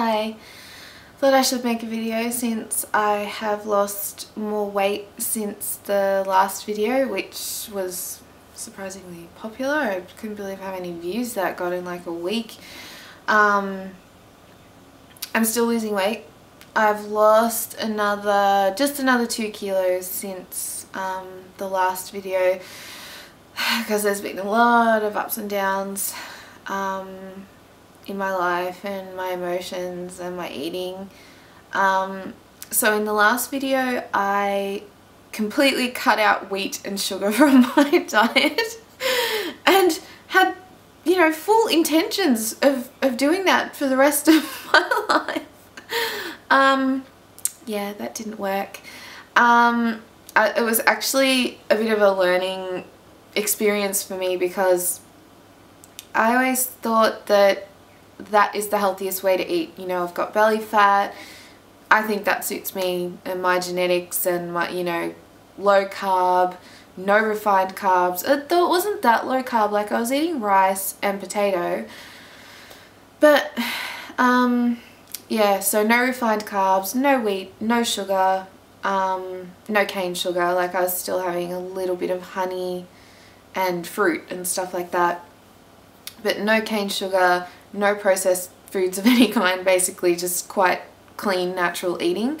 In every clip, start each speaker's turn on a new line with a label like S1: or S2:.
S1: Hi. Thought I should make a video since I have lost more weight since the last video which was surprisingly popular. I couldn't believe how many views that got in like a week. Um, I'm still losing weight. I've lost another, just another two kilos since um, the last video because there's been a lot of ups and downs. Um, in my life and my emotions and my eating. Um, so in the last video I completely cut out wheat and sugar from my diet and had you know full intentions of, of doing that for the rest of my life. Um, yeah that didn't work. Um, I, it was actually a bit of a learning experience for me because I always thought that that is the healthiest way to eat. You know, I've got belly fat. I think that suits me and my genetics and my, you know, low carb, no refined carbs. Though it wasn't that low carb, like I was eating rice and potato. But, um, yeah, so no refined carbs, no wheat, no sugar, um, no cane sugar. Like I was still having a little bit of honey and fruit and stuff like that. But no cane sugar, no processed foods of any kind, basically just quite clean, natural eating.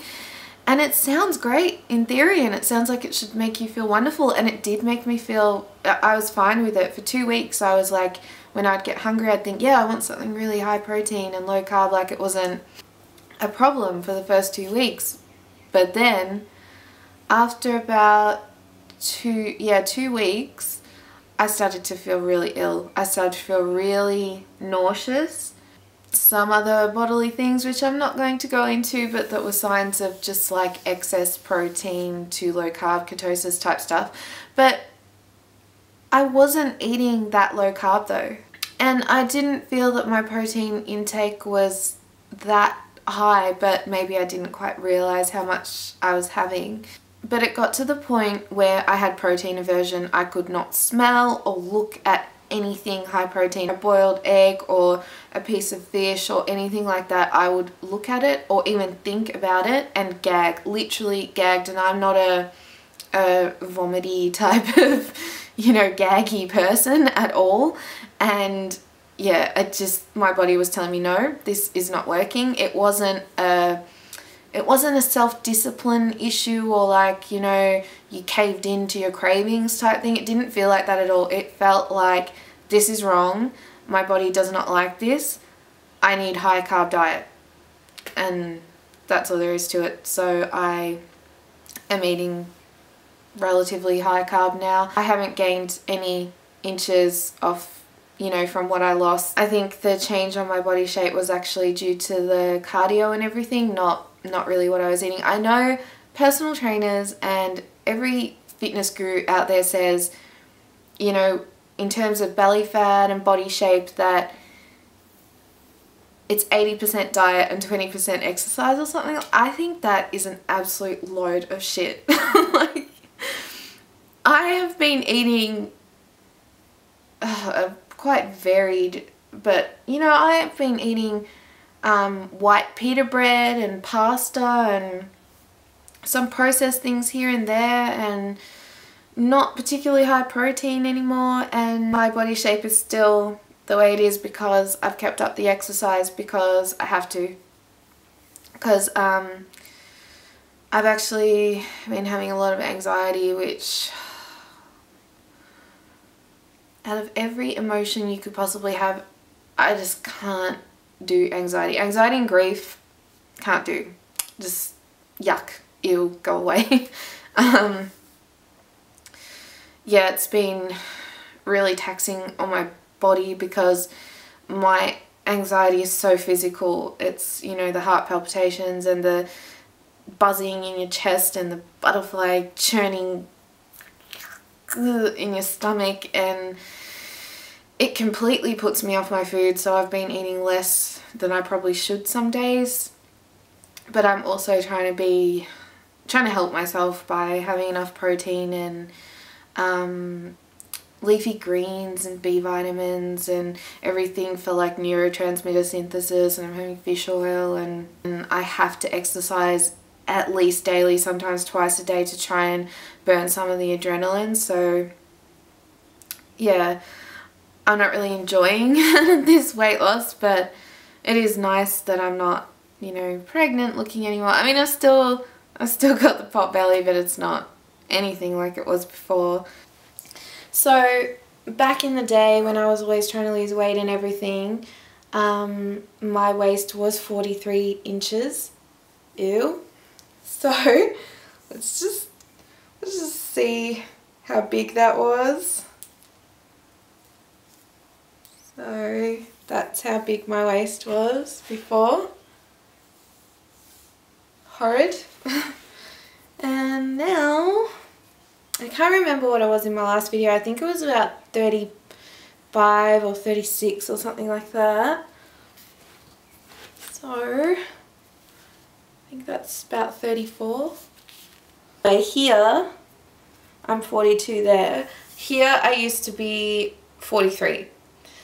S1: And it sounds great in theory and it sounds like it should make you feel wonderful and it did make me feel, I was fine with it. For two weeks I was like, when I'd get hungry I'd think, yeah I want something really high protein and low carb like it wasn't a problem for the first two weeks. But then after about two, yeah, two weeks I started to feel really ill. I started to feel really nauseous. Some other bodily things which I'm not going to go into but that were signs of just like excess protein to low carb ketosis type stuff. But I wasn't eating that low carb though. And I didn't feel that my protein intake was that high but maybe I didn't quite realize how much I was having. But it got to the point where I had protein aversion. I could not smell or look at anything high protein. A boiled egg or a piece of fish or anything like that, I would look at it or even think about it and gag. Literally gagged and I'm not a, a vomity type of, you know, gaggy person at all. And yeah, it just, my body was telling me, no, this is not working. It wasn't a it wasn't a self-discipline issue or like, you know, you caved into your cravings type thing. It didn't feel like that at all. It felt like this is wrong. My body does not like this. I need high carb diet. And that's all there is to it. So I am eating relatively high carb now. I haven't gained any inches off you know from what I lost. I think the change on my body shape was actually due to the cardio and everything not not really what I was eating. I know personal trainers and every fitness guru out there says, you know, in terms of belly fat and body shape that it's 80% diet and 20% exercise or something. I think that is an absolute load of shit. like, I have been eating uh, quite varied, but you know, I have been eating um, white pita bread and pasta and some processed things here and there and not particularly high protein anymore. And my body shape is still the way it is because I've kept up the exercise because I have to. Because um, I've actually been having a lot of anxiety which out of every emotion you could possibly have I just can't do anxiety. Anxiety and grief, can't do. Just yuck, ew, go away. um, yeah, it's been really taxing on my body because my anxiety is so physical. It's, you know, the heart palpitations and the buzzing in your chest and the butterfly churning in your stomach and it completely puts me off my food so I've been eating less than I probably should some days but I'm also trying to be trying to help myself by having enough protein and um, leafy greens and B vitamins and everything for like neurotransmitter synthesis and I'm having fish oil and, and I have to exercise at least daily, sometimes twice a day to try and burn some of the adrenaline. So yeah, I'm not really enjoying this weight loss, but it is nice that I'm not, you know, pregnant looking anymore. I mean, I've still, I've still got the pot belly, but it's not anything like it was before. So back in the day when I was always trying to lose weight and everything, um, my waist was 43 inches. Ew. So let's just let's just see how big that was. So that's how big my waist was before. Horrid. and now I can't remember what I was in my last video. I think it was about 35 or 36 or something like that. So, I think that's about 34. So here, I'm 42 there. Here I used to be 43.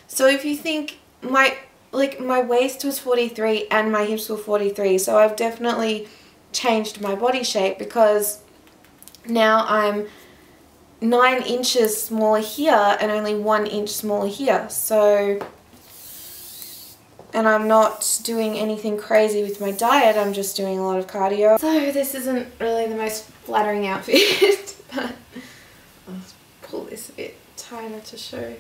S1: So if you think my like my waist was 43 and my hips were 43 so I've definitely changed my body shape because now I'm nine inches smaller here and only one inch smaller here. So, and I'm not doing anything crazy with my diet, I'm just doing a lot of cardio. So this isn't really the most flattering outfit, but I'll pull this a bit tighter to show.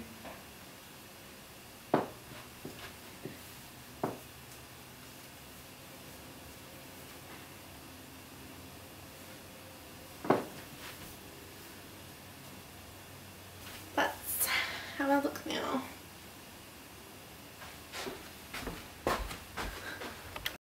S1: How I look now.